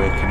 working.